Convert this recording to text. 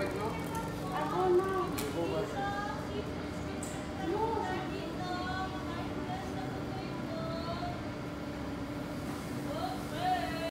right now?